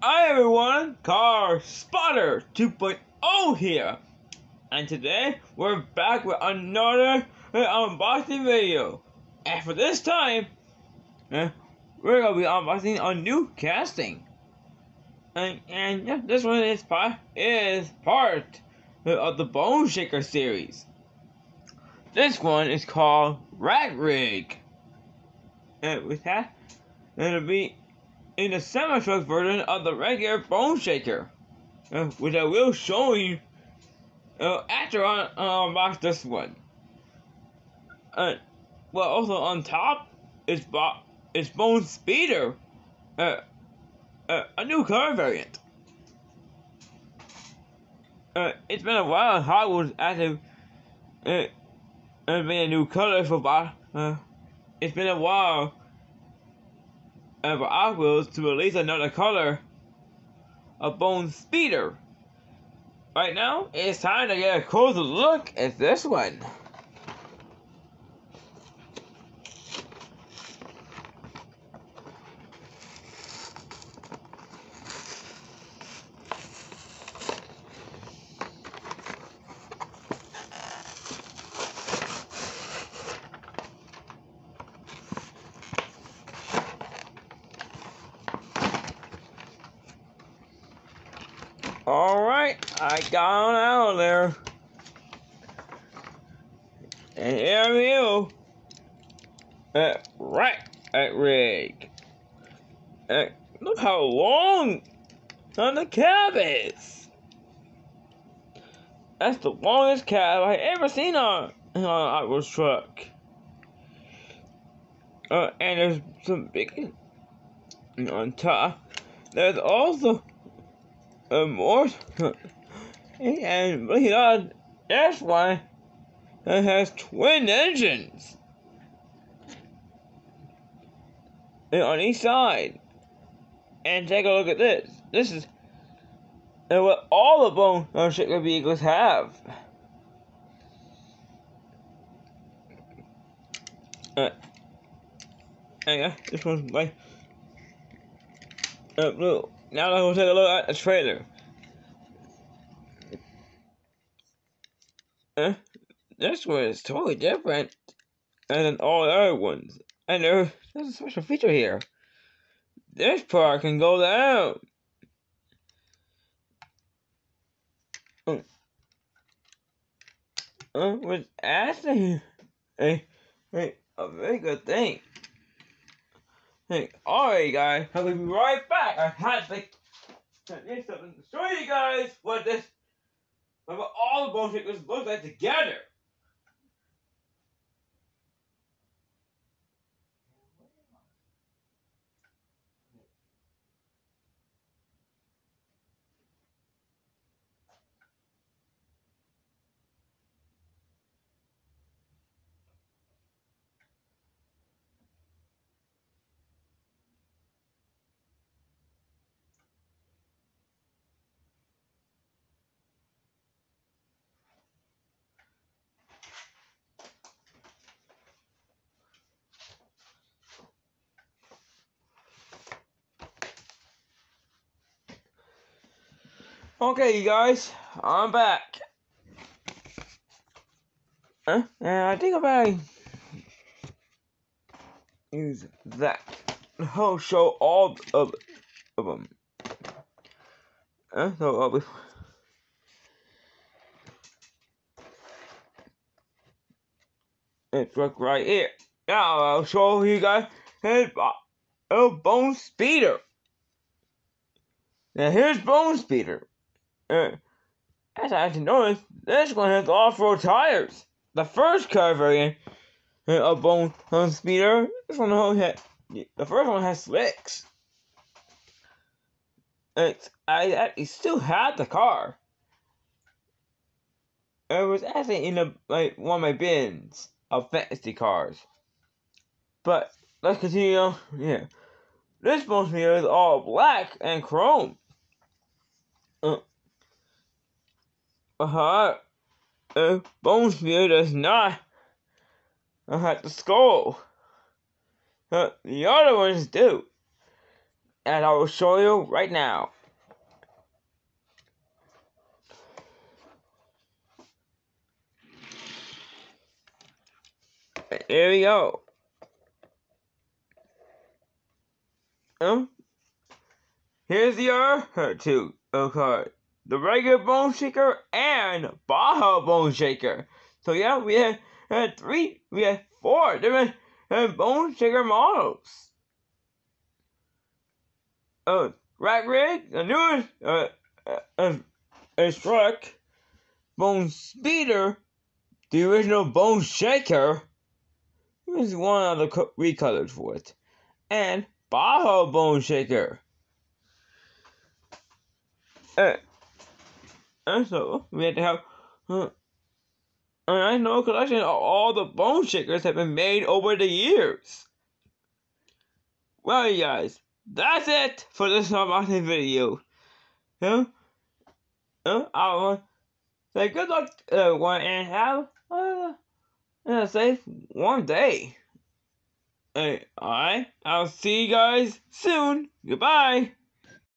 Hi everyone, Car Spotter 2.0 here, and today we're back with another uh, unboxing video. And for this time, uh, we're gonna be unboxing a new casting. And, and yeah, this one is part is part of the Bone Shaker series. This one is called Rat Rig. And with that, it'll be in the semi-truck version of the regular Bone Shaker, uh, which I will show you uh, after I uh, unbox this one. Uh, well, also on top is, bo is Bone Speeder, uh, uh, a new color variant. Uh, it's been a while Hot Wheels active uh, made a new color for uh, it's been a while uh, for Wheels to release another color of Bone Speeder. Right now, it's time to get a closer look at this one. Alright, I got out of there. And here we go. Uh, right at rig. Look how long on the cab is. That's the longest cab I ever seen on on a Hot truck. Uh, and there's some big on top. There's also more and or that's why it has twin engines on each side. And take a look at this. This is what all the bone shaker vehicles have. Uh, yeah, this one's like uh, blue. Now let's take a look at the trailer. This one is totally different than all the other ones. And there's a special feature here. This part can go down. Uh, uh, which actually a, a, a very good thing. Hey, alright guys, I'll be right back. I had to do something to show you guys what this, what all the bone shakers look like together. Okay, you guys, I'm back. Huh? And I think I'm going use that. I'll show all of, of them. Huh? So I'll be. It's right here. Now I'll show you guys his uh, Bone Speeder. Now here's Bone Speeder. Uh, as I actually noticed, this one has off-road tires. The first car variant uh, of Bone Home Speeder, this one had the first one has slicks. It's I actually still had the car. It was actually in a like one of my bins of fantasy cars. But let's continue. Yeah, this Bone Speeder is all black and chrome. Uh, uh-huh. Uh, Bone Speeder does not uh, the skull. Uh, the other ones do. and I will show you right now. There we go. Um, here's the other two card. The regular bone shaker and Baja bone shaker. So yeah, we have, had three, we had four different uh, bone shaker models. Uh, Rat Rig, the newest uh, uh, uh, truck, Bone Speeder, the original Bone Shaker, is one of the co- recolors for it, and Baja Bone Shaker. Uh, and so we had to have uh, I know little collection of all the bone shakers have been made over the years. Well, you guys, that's it for this unboxing video. Yeah, uh, I want to say good luck to everyone and have uh, a safe, warm day. Hey, alright, I'll see you guys soon. Goodbye.